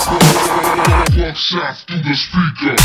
Gunshots through the speaker.